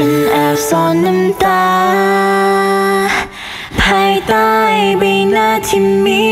ฉันแอบซ่อนน้ำตา ภายใต้ใบหน้าที่มี